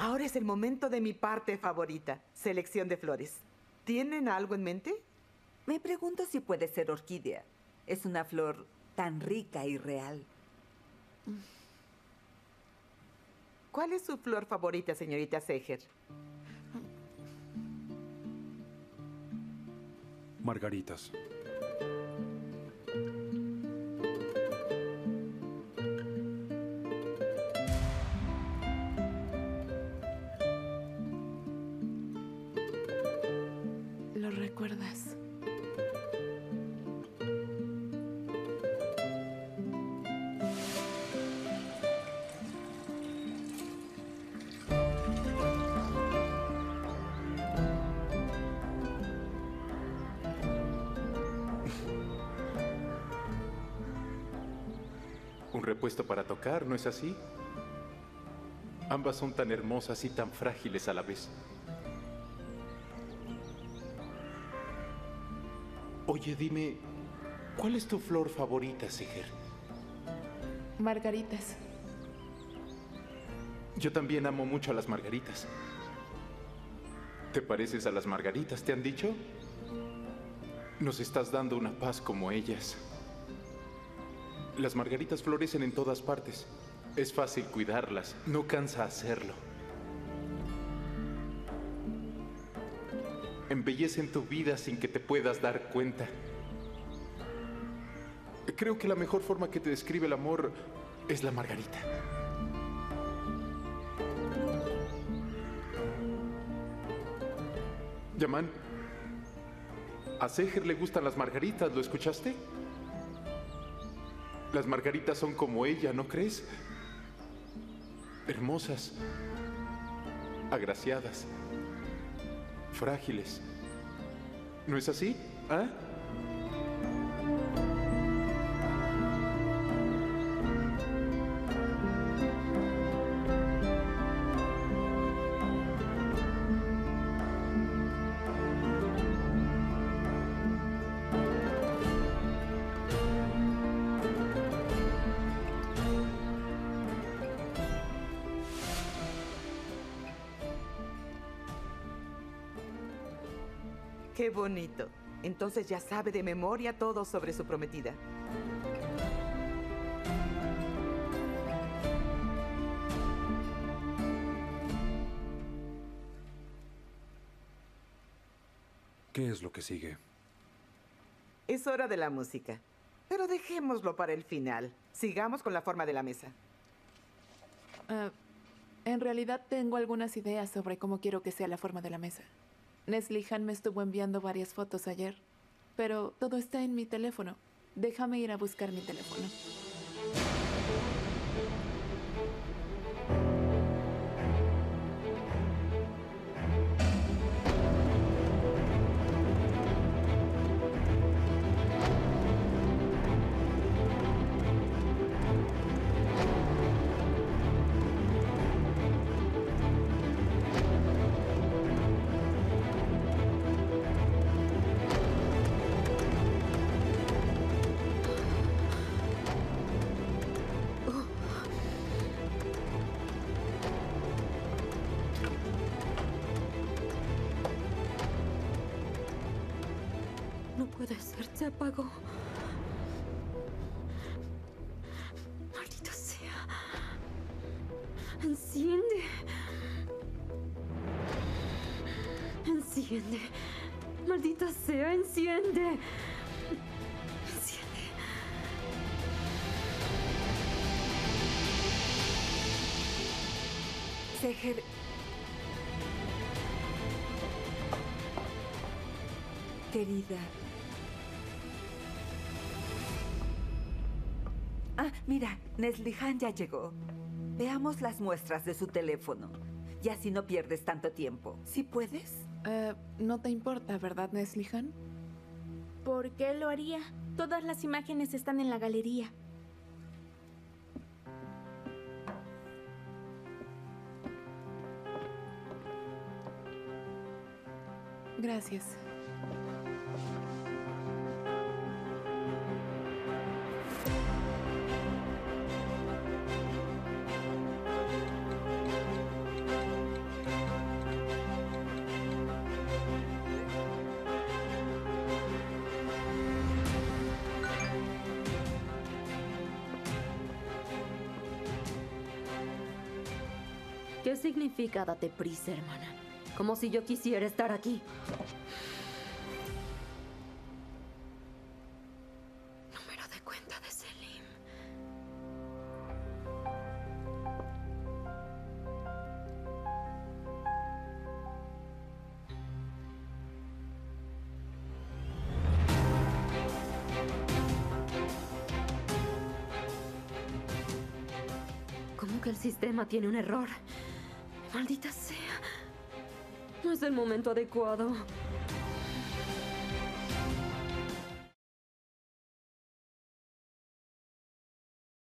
Ahora es el momento de mi parte favorita, selección de flores. ¿Tienen algo en mente? Me pregunto si puede ser orquídea. Es una flor tan rica y real. ¿Cuál es su flor favorita, señorita Seger? Margaritas. Un repuesto para tocar, ¿no es así? Ambas son tan hermosas y tan frágiles a la vez. Oye, dime, ¿cuál es tu flor favorita, Seger? Margaritas. Yo también amo mucho a las margaritas. ¿Te pareces a las margaritas, te han dicho? Nos estás dando una paz como ellas. Las margaritas florecen en todas partes. Es fácil cuidarlas, no cansa hacerlo. Embellecen tu vida sin que te puedas dar cuenta. Creo que la mejor forma que te describe el amor es la margarita. Yaman, a Seger le gustan las margaritas, ¿lo escuchaste? Las margaritas son como ella, ¿no crees? Hermosas, agraciadas, frágiles. ¿No es así? ¿Ah? Qué bonito. Entonces ya sabe de memoria todo sobre su prometida. ¿Qué es lo que sigue? Es hora de la música. Pero dejémoslo para el final. Sigamos con la forma de la mesa. Ah, en realidad tengo algunas ideas sobre cómo quiero que sea la forma de la mesa. Neslie Han me estuvo enviando varias fotos ayer, pero todo está en mi teléfono. Déjame ir a buscar mi teléfono. No puede ser, se apagó. Maldito sea. Enciende. Enciende. Maldita sea, enciende. Enciende. Querida. Ah, mira, Neslihan ya llegó. Veamos las muestras de su teléfono. Y así no pierdes tanto tiempo. ¿Sí puedes? Eh, no te importa, ¿verdad, Neslie Han? ¿Por qué lo haría? Todas las imágenes están en la galería. Gracias. ¿Qué significa date prisa, hermana? Como si yo quisiera estar aquí. Número de cuenta de Selim. ¿Cómo que el sistema tiene un error? Maldita sea. No es el momento adecuado.